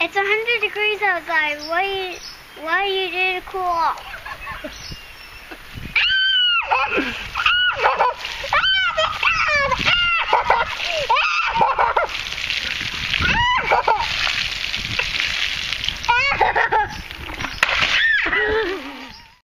It's 100 degrees outside. Why you, why you did cool